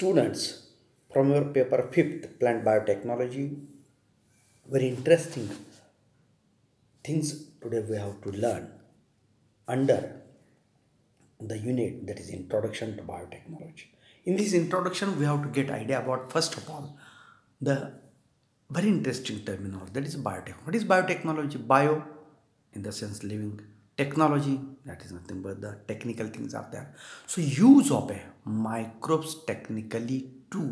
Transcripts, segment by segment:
students from your paper fifth plant biotechnology. Very interesting things today we have to learn under the unit that is introduction to biotechnology. In this introduction we have to get idea about first of all the very interesting terminology that is biotech. What is biotechnology? Bio in the sense living technology that is nothing but the technical things are there. So use of a microbes technically to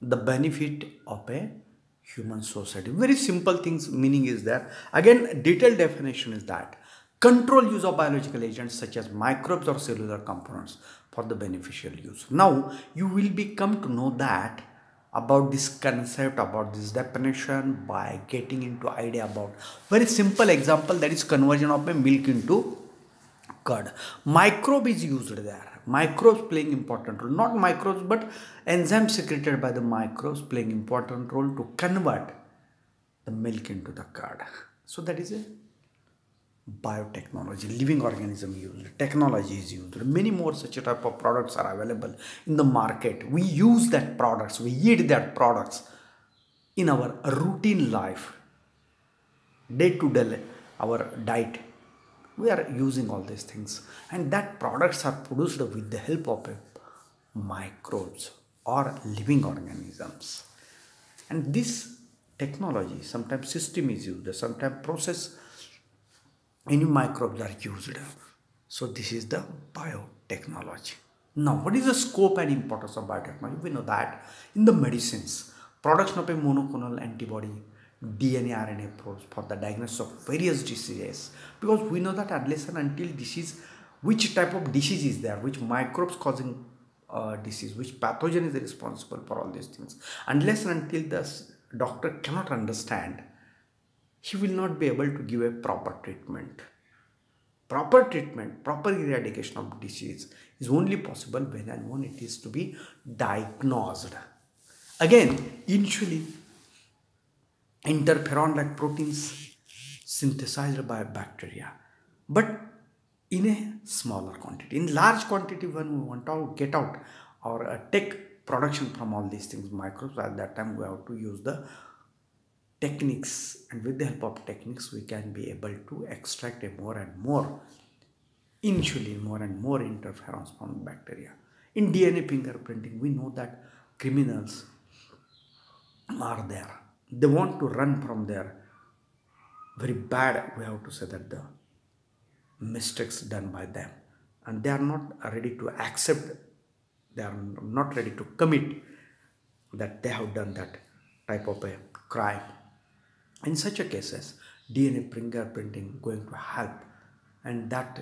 the benefit of a human society. Very simple things meaning is there again detailed definition is that control use of biological agents such as microbes or cellular components for the beneficial use. Now you will become to know that about this concept about this definition by getting into idea about. Very simple example that is conversion of a milk into curd. Microbe is used there. Microbes playing important role. Not microbes but enzymes secreted by the microbes playing important role to convert the milk into the curd. So that is a biotechnology living organism used technology is used many more such type of products are available in the market. We use that products we eat that products in our routine life. Day to day our diet. We are using all these things. And that products are produced with the help of microbes or living organisms. And this technology sometimes system is used sometimes process any microbes are used. So this is the biotechnology. Now what is the scope and importance of biotechnology? We know that in the medicines production of a monoclonal antibody DNA RNA probes for the diagnosis of various diseases. Because we know that unless and until disease which type of disease is there which microbes causing uh, disease which pathogen is responsible for all these things. Unless and until the doctor cannot understand he will not be able to give a proper treatment. Proper treatment proper eradication of disease is only possible when and when it is to be diagnosed. Again initially interferon like proteins synthesized by bacteria but in a smaller quantity. In large quantity when we want to get out or uh, take production from all these things microbes at that time we have to use the techniques and with the help of techniques we can be able to extract a more and more insulin more and more interferons from bacteria. In dna fingerprinting we know that criminals are there. They want to run from their very bad we have to say that the mistakes done by them. And they are not ready to accept they are not ready to commit that they have done that type of a crime in such a cases dna fingerprinting going to help and that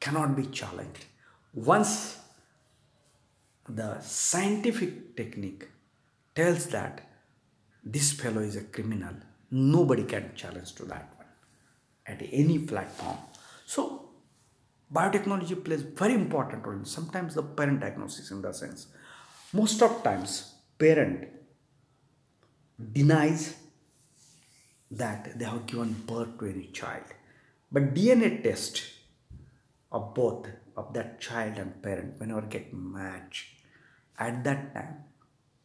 cannot be challenged. Once the scientific technique tells that this fellow is a criminal nobody can challenge to that one at any platform. So biotechnology plays very important role sometimes the parent diagnosis in the sense. Most of times parent denies that they have given birth to any child but dna test of both of that child and parent whenever get match at that time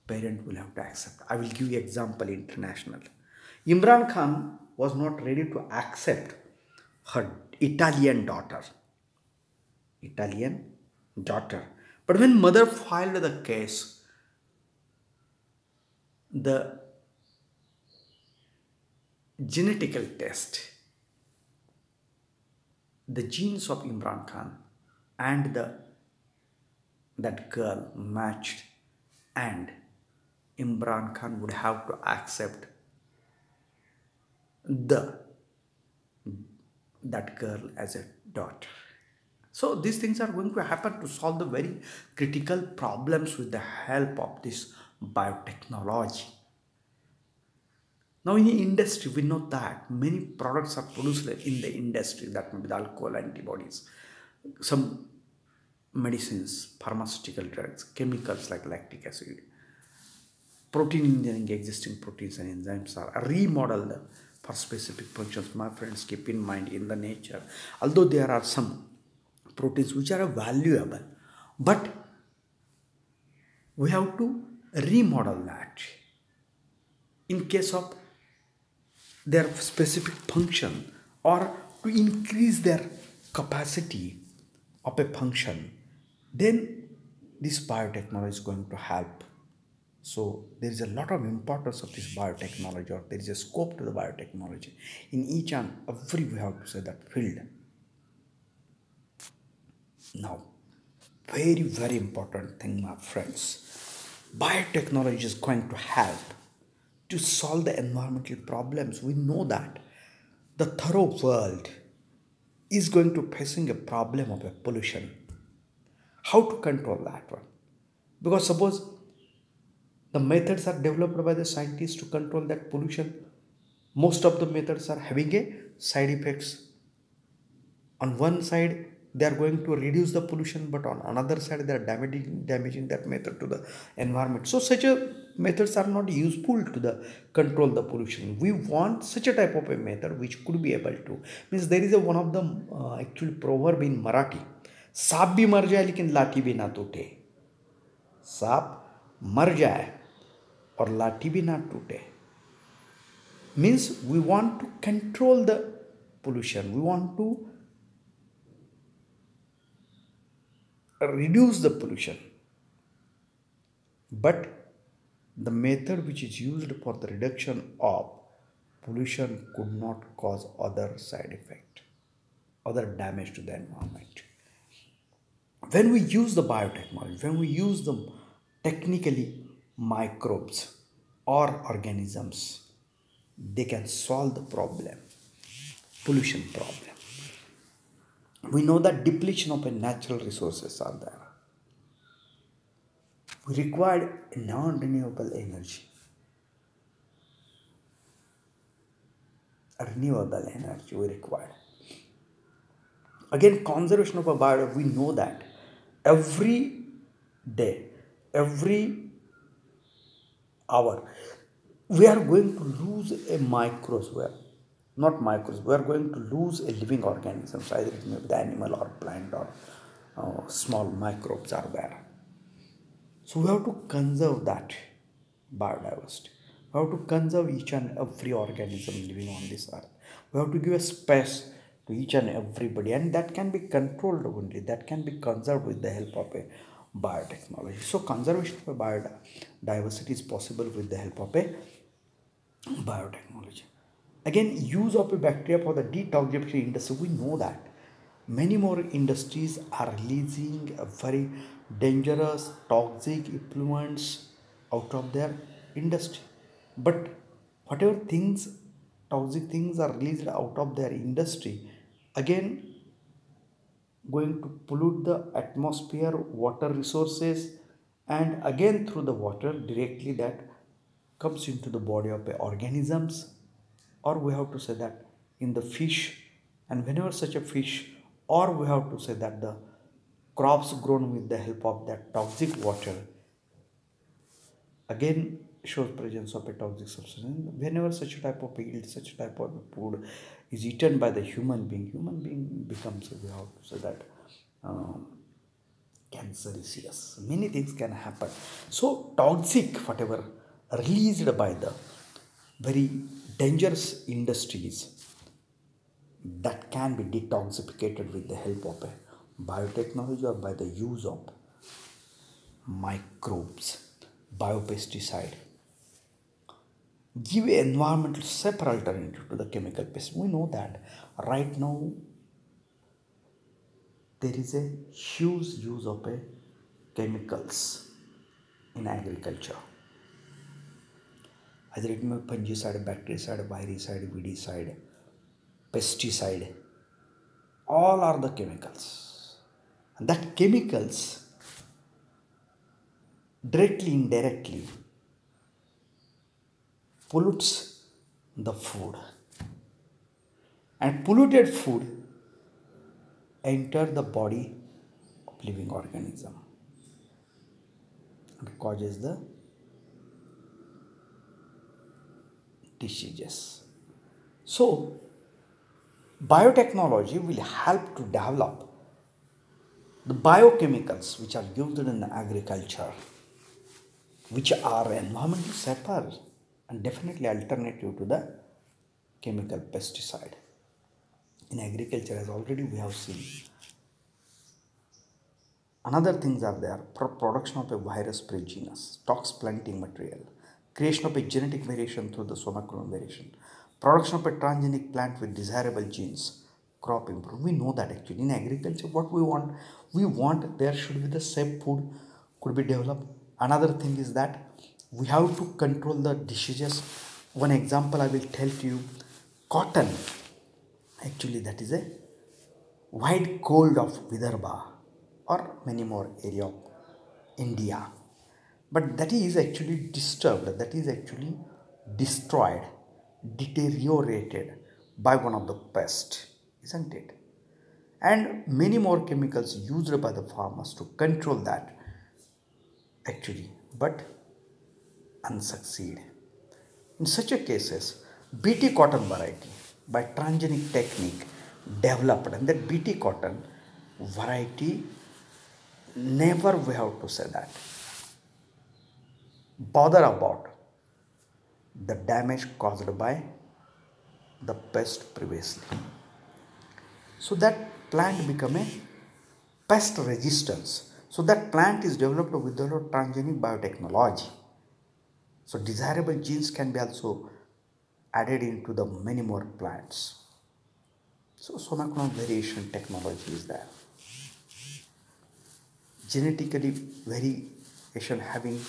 parent will have to accept. I will give you example international. Imran Khan was not ready to accept her Italian daughter. Italian daughter. But when mother filed the case, the genetical test, the genes of Imran Khan and the that girl matched and Imran Khan would have to accept the that girl as a daughter. So these things are going to happen to solve the very critical problems with the help of this biotechnology. Now in the industry, we know that many products are produced in the industry. That may be the alcohol antibodies, some medicines, pharmaceutical drugs, chemicals like lactic acid, protein engineering existing proteins and enzymes are remodeled for specific functions. My friends keep in mind in the nature although there are some proteins which are valuable but we have to remodel that. In case of their specific function or to increase their capacity of a function then this biotechnology is going to help. So there is a lot of importance of this biotechnology or there is a scope to the biotechnology in each and every we have to say that field. Now very very important thing my friends. Biotechnology is going to help to solve the environmental problems we know that the thorough world is going to facing a problem of a pollution. How to control that one? Because suppose the methods are developed by the scientists to control that pollution most of the methods are having a side effects. On one side they are going to reduce the pollution but on another side they are damaging damaging that method to the environment so such a methods are not useful to the control the pollution we want such a type of a method which could be able to means there is a one of the uh, actually proverb in marathi सांप भी मर जाए लेकिन लाठी भी ना टूटे सांप मर जाए or lati bhi not today means we want to control the pollution we want to reduce the pollution. But the method which is used for the reduction of pollution could not cause other side effect other damage to the environment. When we use the biotechnology when we use the technically microbes or organisms they can solve the problem pollution problem we know that depletion of natural resources are there. We require non-renewable energy. Renewable energy we require. Again conservation of a we know that every day every hour we are going to lose a microsphere not microbes. we are going to lose a living organism so either it may be the animal or plant or uh, small microbes are there so we have to conserve that biodiversity we have to conserve each and every organism living on this earth we have to give a space to each and everybody and that can be controlled only that can be conserved with the help of a biotechnology. So conservation of biodiversity is possible with the help of a biotechnology. Again, use of a bacteria for the detoxification industry. We know that many more industries are releasing very dangerous, toxic effluents out of their industry. But whatever things, toxic things are released out of their industry, again going to pollute the atmosphere water resources and again through the water directly that comes into the body of the organisms or we have to say that in the fish and whenever such a fish or we have to say that the crops grown with the help of that toxic water. Again shows presence of a toxic substance. Whenever such a type of yield such type of food is eaten by the human being, human being becomes, we have to say that, um, many things can happen. So toxic, whatever released by the very dangerous industries that can be detoxified with the help of biotechnology or by the use of microbes, biopesticide, give environmental safer alternative to the chemical pest. We know that right now there is a huge use of a chemicals in agriculture. Either it may be fungicide, bactericide, virucide, weedicide, pesticide, all are the chemicals. And that chemicals directly, indirectly pollutes the food and polluted food enter the body of living organism and causes the diseases. So biotechnology will help to develop the biochemicals which are used in agriculture which are environmentally safer and definitely alternative to the chemical pesticide. In agriculture, as already we have seen, another things are there. Pro- production of a virus-free genus, tox planting material, creation of a genetic variation through the somaclonal variation, production of a transgenic plant with desirable genes, crop improvement. We know that actually in agriculture, what we want, we want there should be the safe food could be developed. Another thing is that we have to control the diseases. One example I will tell to you, cotton. Actually, that is a white gold of Vidarbha or many more area of India. But that is actually disturbed, that is actually destroyed, deteriorated by one of the pests, isn't it? And many more chemicals used by the farmers to control that actually, but unsucceed. In such a cases, BT cotton variety by transgenic technique developed and that BT cotton variety never we have to say that bother about the damage caused by the pest previously. So that plant become a pest resistance. So that plant is developed with the transgenic biotechnology. So desirable genes can be also added into the many more plants. So somaclonal variation technology is there. Genetically variation having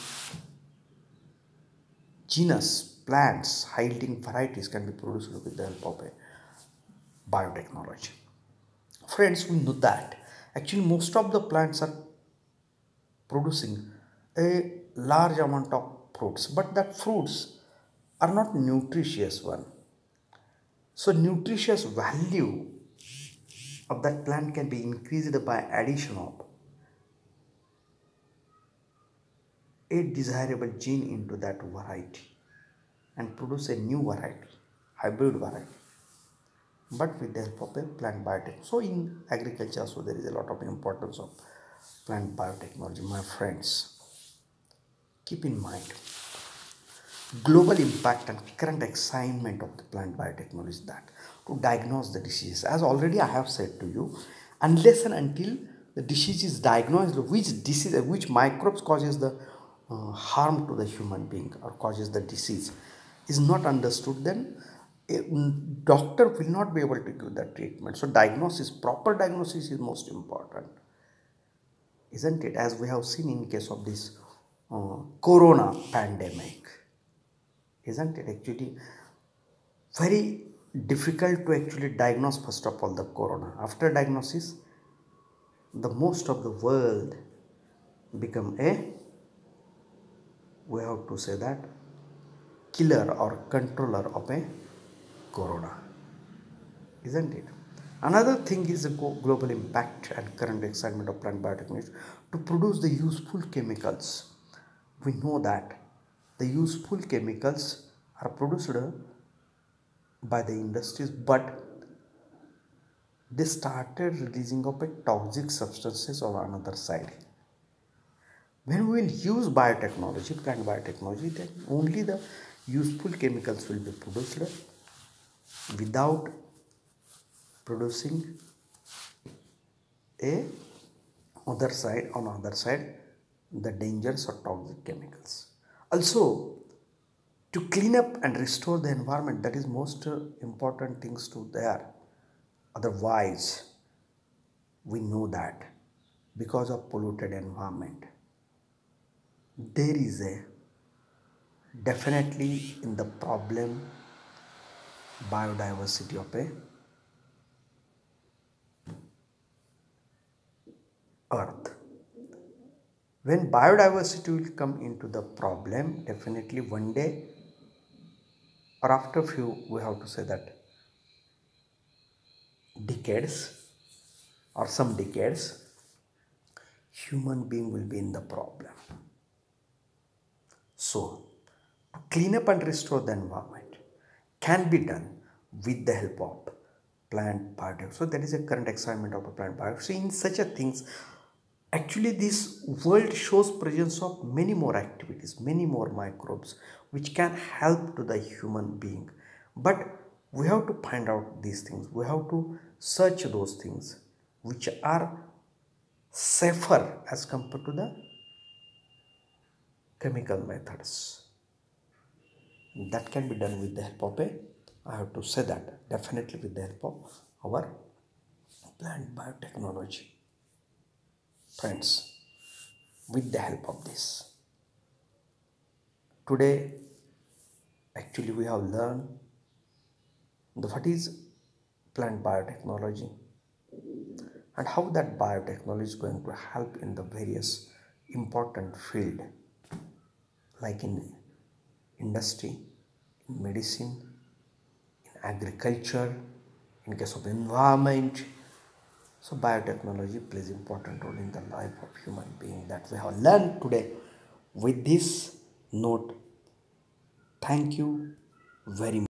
genus plants yielding varieties can be produced with the help of biotechnology. Friends, we know that actually most of the plants are producing a large amount of fruits, but that fruits are not nutritious one. So nutritious value of that plant can be increased by addition of a desirable gene into that variety and produce a new variety, hybrid variety, but with the help of a plant biotech. So in agriculture, so there is a lot of importance of plant biotechnology, my friends. Keep in mind, global impact and current assignment of the plant biotechnology is that to diagnose the disease. As already I have said to you, unless and until the disease is diagnosed, which disease, which microbes causes the uh, harm to the human being or causes the disease is not understood then a doctor will not be able to give the treatment. So diagnosis proper diagnosis is most important isn't it? As we have seen in case of this uh, corona pandemic isn't it? Actually very difficult to actually diagnose first of all the corona. After diagnosis the most of the world become a we have to say that killer or controller of a corona isn't it? Another thing is the global impact and current excitement of plant biotechnology to produce the useful chemicals. We know that the useful chemicals are produced by the industries but they started releasing of a toxic substances on another side when we will use biotechnology, plant biotechnology, then only the useful chemicals will be produced without producing a other side on other side the dangers of toxic chemicals. Also, to clean up and restore the environment that is most uh, important things to there. Otherwise, we know that because of polluted environment there is a definitely in the problem biodiversity of a earth. When biodiversity will come into the problem definitely one day or after few we have to say that decades or some decades human being will be in the problem so, clean up and restore the environment can be done with the help of plant biodiversity. So, that is a current excitement of a plant biodiversity. In such a things, actually this world shows presence of many more activities many more microbes which can help to the human being but we have to find out these things we have to search those things which are safer as compared to the chemical methods. That can be done with the help of a i have to say that definitely with the help of our plant biotechnology friends. With the help of this. Today actually we have learned the what is plant biotechnology and how that biotechnology is going to help in the various important field like in industry in medicine in agriculture in case of environment so biotechnology plays important role in the life of human being that we have learned today. With this note, thank you very much.